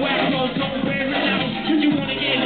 wax on, don't wear it out. You wanna get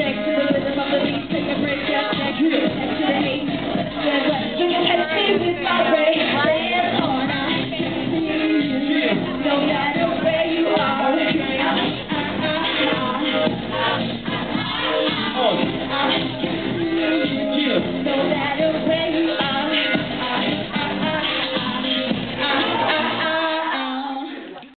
Protect